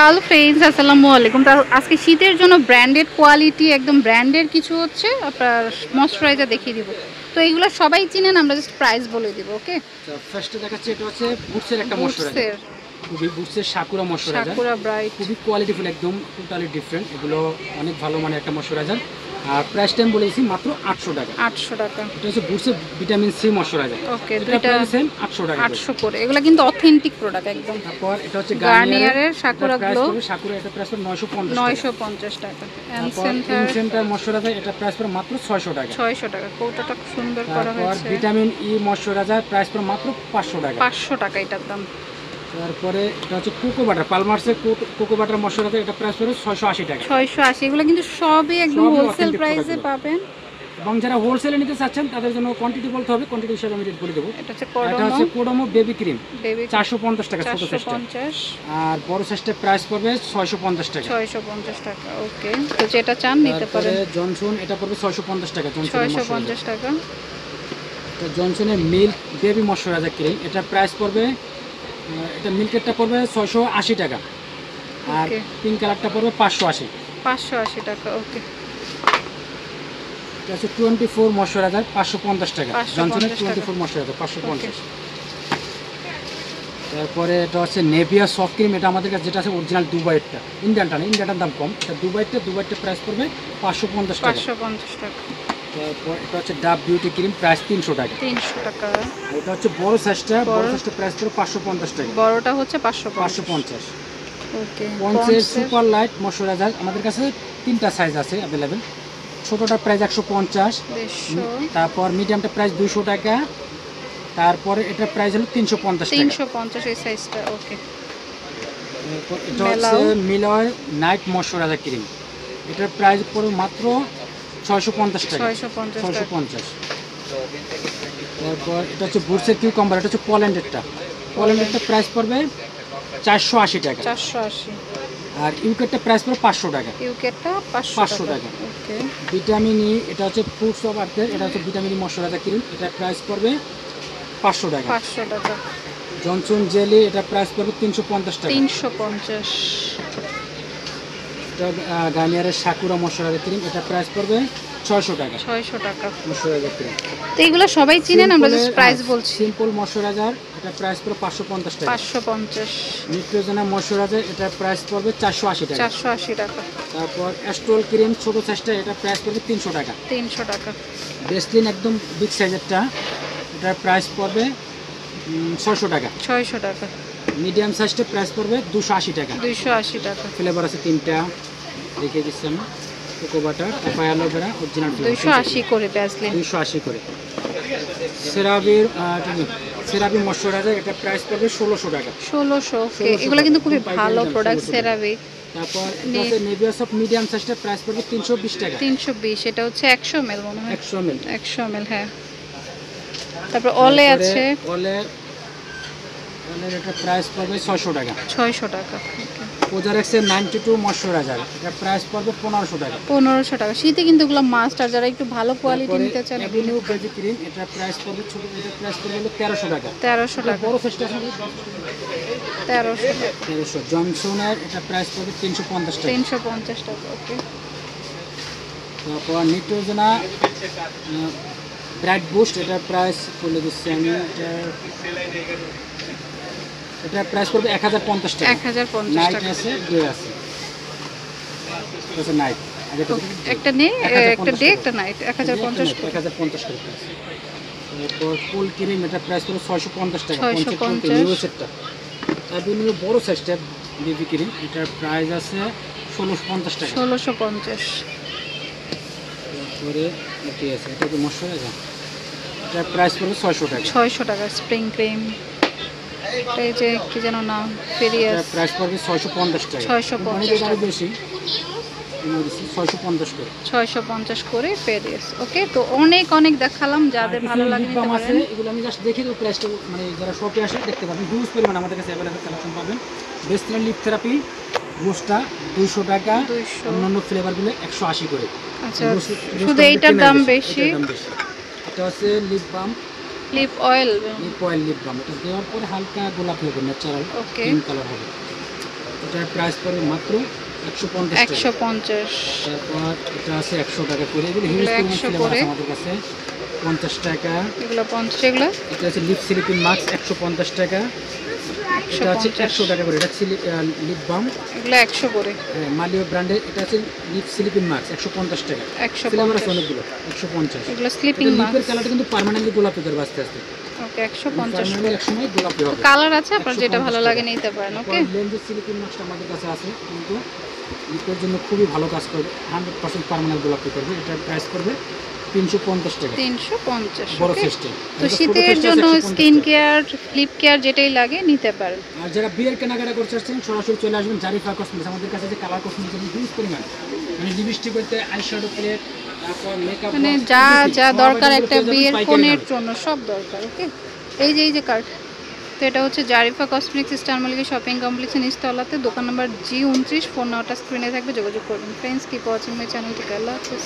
Hello friends আসসালামু আলাইকুম। তা আজকে শীতের জন্য ব্র্যান্ডেড কোয়ালিটি একদম ব্র্যান্ডের কিছু হচ্ছে আপনার ময়শ্চারাইজার দেখিয়ে দিব। তো এইগুলো সবাই চিনেন আমরা জাস্ট প্রাইস বলে দিব ওকে ফার্স্টে দেখাচ্ছি এটা হচ্ছে বুটসের একটা ময়শ্চারাইজার খুবই বুটসের সাকুরা ময়শ্চারাইজার সাকুরা ব্রাইট খুবই কোয়ালিটিফুল একদম টোটালি ডিফারেন্ট এগুলো অনেক ভালো মানে একটা ময়শ্চারাইজার আর প্রাইস টাইম বলেছি মাত্র আটশো টাকা। আটশো টাকা। এটা হচ্ছে বুটসের ভিটামিন সি ময়শ্চারাইজার ওকে দুইটা সেম আটশো টাকা করে। আটশো করে। এগুলো কিন্তু অথেন্টিক প্রোডাক্ট একদম। তারপর এটা হচ্ছে গার্নিয়ারের সাকুরা গ্লো সাকুরা এটা প্রাইস পড়বে নয়শো পঞ্চাশ নয়শো পঞ্চাশ টাকা। অ্যান্ড তারপর সেন্টার ময়শ্চারাইজার এটা প্রাইস পড়বে মাত্র ছয়শো টাকা। ছয়শো টাকা। কৌটাটা সুন্দর করা হয়েছে। ভিটামিন ই ময়শ্চারাইজার প্রাইস পড়বে মাত্র পাঁচশো টাকা। পাঁচশো টাকা এটার দাম। তারপরে এটা হচ্ছে কোকো বাটার পালমার্সের কোকো বাটার ময়শ্চারাইজার এটা প্রাইস পড়বে ছয়শো আশি টাকা। ছয়শো আশি এগুলো কিন্তু সবই একদম হোলসেল প্রাইসে পাবেন। এবং যারা হোলসেলে নিতে চাচ্ছেন তাদের জন্য কোয়ান্টিটি বলতে হবে কোয়ান্টিটি হিসাবে আমি রেট বলে দেবো। এটা হচ্ছে এটা হচ্ছে কোডোমো বেবি ক্রিম চারশো পঞ্চাশ টাকা ছোটো সাইজটা আর বড় সাইজটার প্রাইস পড়বে ছয়শো পঞ্চাশ টাকা। ছয়শো পঞ্চাশ টাকা ওকে তো যেটা চান নিতে পারেন। জনসন এটা পড়বে ছয়শো পঞ্চাশ টাকা ছয়শো পঞ্চাশ টাকা। এটা জনসনের মিল্ক বেবি ময়শ্চারাইজার ক্রিম এটা প্রাইস পড়বে এটা মিল্কেরটা পড়বে ছয়শো আশি টাকা। আর. পিঙ্ক কালারটা পড়বে পাঁচশো আশি। পাঁচশো আশি টাকা ওকে এটা টোয়েন্টি ফোর ময়শ্চারাইজার পাঁচশো পঞ্চাশ টাকা। 550 জনসনের টাকা। টোয়েন্টি ফোর ময়শ্চারাইজার পাঁচশো ওকে পঞ্চাশ। তারপরে এটা হচ্ছে নেভিয়া সফট ক্রিম এটা আমাদের কাছে যেটা আছে অরিজিনাল দুবাইয়েরটা। ইন্ডিয়ানটা না ইন্ডিয়ানটার দাম কম। এটা দুবাইয়েরটা দুবাইয়েরটা প্রাইস পড়বে পাঁচশো পঞ্চাশ টাকা। পাঁচশো পঞ্চাশ টাকা। এটা হচ্ছে ডাব বিউটি ক্রিম প্রাইস তিনশো টাকা। তিনশো টাকা। এটা হচ্ছে বড় সাইজটা বড়। সাইজটা প্রাইস পাঁচশো পঞ্চাশ টাকা। বড়টা হচ্ছে পাঁচশো পাঁচশো পঞ্চাশ। ওকে পঞ্চের সুপার লাইট আমাদের কাছে তিনটা সাইজ আছে অ্যাভেলেবেল প্রাইস একশো পঞ্চাশ। তারপর মিডিয়ামটা প্রাইস দুশো টাকা। তারপরে এটার প্রাইস হলো তিনশো পঞ্চাশ তিনশো পঞ্চাশ এই সাইজটা ওকে। এটা হচ্ছে মিলয় নাইট ময়শ্চারাইজার ক্রিম এটার প্রাইস পড়বে মাত্র ছয়শো পঞ্চাশ টাকা। ছয়শো পঞ্চাশ তারপর এটা হচ্ছে বুটসের কিউকাম্বার এটা হচ্ছে পল্যান্ডেরটা। পল্যান্ডেরটা প্রাইস পড়বে চারশো আশি টাকা। চারশো আশি। আর ইউকেটটা প্রাইস পড়বে পাঁচশো টাকা। ইউকেটটা পাঁচশো 500 টাকা। ভিটামিন ই এটা হচ্ছে ফ্রুটস অফ আর্থের এটা হচ্ছে ভিটামিন ই ময়শ্চারাইজার ক্রিম এটার প্রাইস পড়বে পাঁচশো টাকা। পাঁচশো টাকা। জনসন জেলি এটা প্রাইস পড়বে তিনশো পঞ্চাশ টাকা। তিনশো পঞ্চাশ। এটা গার্নিয়ারের সাকুরা ময়শ্চারাইজার ক্রিম এটা প্রাইস পড়বে ছয়শো টাকা। ছয়শো টাকা। ময়শ্চারাইজার ক্রিম তো এগুলো সবাই চিনেন আমরা জাস্ট প্রাইস বলছি। সিম্পল ময়শ্চারাইজার এটা প্রাইস পড়বে টাকা। নিউট্রোজেনা এটা প্রাইস পড়বে তারপর অ্যাস্ট্রোল ক্রিম ছোট সাইজটা এটা প্রাইস পড়বে তিনশো টাকা। তিনশো টাকা। বেসলিন একদম বিগ সাইজেরটা এটার প্রাইস পড়বে টাকা। টাকা। মিডিয়াম সাইজটা প্রাইস পড়বে দুশো আশি টাকা। দুইশো আশি টাকা। ফ্লেভার আছে তিনটা। রেখে দিচ্ছি আমি। কোকো বাটার তারপর অ্যালোভেরা অরিজিনাল দুইশো আশি করে আশি করে। সেরাবির সেরাবি ময়শ্চারাইজার এটা প্রাইস পড়বে ষোলোশো টাকা। ষোলোশো ওকে 1600 এগুলো কিন্তু খুবই ভালো প্রোডাক্ট সেরাবি তারপর মিডিয়াম সাইজটা প্রাইস পড়বে তিনশো বিশ টাকা। তিনশো বিশ এটা হচ্ছে একশো মনে হয়। একশো একশো হ্যাঁ। তারপর অলে আছে। ওলের এটা প্রাইস পড়বে ছয়শো টাকা। ছয়শো টাকা কোজারেক্সের নাইনটি টু ময়শ্চারাইজার এটা প্রাইস পড়বে পনেরোশো টাকা। পনেরোশো টাকা। শীতে কিন্তু এগুলো মাস্ট আর যারা একটু ভালো কোয়ালিটি নিতে চান অ্যাভিনিউ বেবি ক্রিম এটা প্রাইস পড়বে ছোট এটা প্রাইস পড়বে তেরোশো টাকা। তেরোশো টাকা। বড় তেরোশো তেরোশো। জনসনের এটা প্রাইস পড়বে তিনশো পঞ্চাশ টাকা। তিনশো পঞ্চাশ টাকা ওকে তারপর নিট্রোজেনা ব্রাইট বুস্ট এটার প্রাইস বলে দিচ্ছি আমি এটা এটার প্রাইস পড়বে এক হাজার পঞ্চাশ টাকা। এক হাজার পঞ্চাশ নাইট আছে ডে আছে। এটা নাইট এটা। একটা নে একটা ডে একটা নাইট এক হাজার পঞ্চাশ এক হাজার পঞ্চাশ টাকা price। ফুল ক্রিম এটা প্রাইস পড়বে ছয়শো পঞ্চাশ টাকা 650 নিউজেরটা তারপর বড় সাইজটা বেবি ক্রিম এটার প্রাইস আছে ষোলোশো পঞ্চাশ টাকা। ষোলোশো পঞ্চাশ। তারপরে এটি আছে? এটা কি মশলা? এটার প্রাইস পড়বে ছয়শো টাকা। ছয়শো টাকা স্প্রিং ক্রিম এই যে কি যেন নাম ফেরিয়াস প্রাইস পড়বে ছয়শো পঞ্চাশ টাকা। 650 মানে এটা বেশি। ছয়শো পঞ্চাশ করে। ফেরিয়াস ওকে তো অনেক অনেক দেখালাম যাদের ভালো লাগে নিতে পারেন এগুলো আমি জাস্ট দেখে দেবো প্রাইসটা মানে যারা শপে আসে দেখতে পাবেন হিউজ পরিমাণ আমাদের কাছে অ্যাভেলেবেল কালেকশন পাবেন। বেস্টলার লিপ থেরাপি রোজটা দুইশো টাকা। 200 অন্যান্য ফ্লেভারগুলো একশো আশি করে। আচ্ছা শুধু এইটার দাম বেশি, বেশি? দাম বেশি। এটা হচ্ছে lip balm lip oil lip oil lip balm এটা দেওয়ার পরে হালকা গোলাপ হবে ন্যাচারাল. পিঙ্ক কালার হবে। এটার প্রাইস পড়বে মাত্র একশো পঞ্চাশ একশো পঞ্চাশ। তারপর এটা আছে একশো টাকা করে। এগুলো হিউজ এগুলো পরিমাণ 100 সিলেবাস করে। আছে আমাদের কাছে। পঞ্চাশ টাকা। এগুলো পঞ্চাশ এগুলো? এটা আছে লিপ সিলিপিন মাস্ক একশো পঞ্চাশ টাকা। এটা আছে পঞ্চাশ একশো টাকা করে এটা লিপ বাম এগুলো একশো করে। মালিও ব্র্যান্ডের এটা আছে লিপ মাস্ক একশো পঞ্চাশ টাকা। একশো সিলেবাস আছে অনেকগুলো একশো পঞ্চাশ। এগুলো স্লিপিং লিপের কালারটা কিন্তু পার্মানেন্টলি গোলাপি করবে আস্তে আস্তে। ওকে একশো পঞ্চাশ কালার আছে আপনার যেটা ভালো লাগে। নিতে পারেন ওকে লেন্সের সিলিকন মাস্কটা আমাদের কাছে আছে কিন্তু লিপের জন্য খুবই ভালো কাজ করবে হান্ড্রেড পার্সেন্ট পার্মানেন্ট গোলাপি করবে এটার প্রাইস করবে টাকা। বড় ফেস্টে। তো শীতের জন্য স্কিন কেয়ার ফ্লিপ কেয়ার যেটাই লাগে নিতে পারেন। আর যারা বিয়ের কেনাকাটা করতে আসছেন সরাসরি চলে আসবেন জারিফা কসমেটিক্স আমাদের কাছে যে কালার কসমেটিক্স হিউজ পরিমাণ। মানে লিপস্টিক হইতে আইশ্যাডো প্লেট তারপর মেকআপ মানে যা যা দরকার একটা বিয়ের ফোনের জন্য সব দরকার ওকে? এই যে এই যে কার্ড তো এটা হচ্ছে জারিফা কসমেটিক্স ইস্টারমালিকের শপিং কমপ্লেক্সের নিচতলাতে। দোকান নাম্বার জি উনত্রিশ ফোন নাম্বারটা স্ক্রিনে থাকবে যোগাযোগ করবেন। ফ্রেন্ডস কিপ ওয়াচিং মাই আল্লাহ হাফেজ।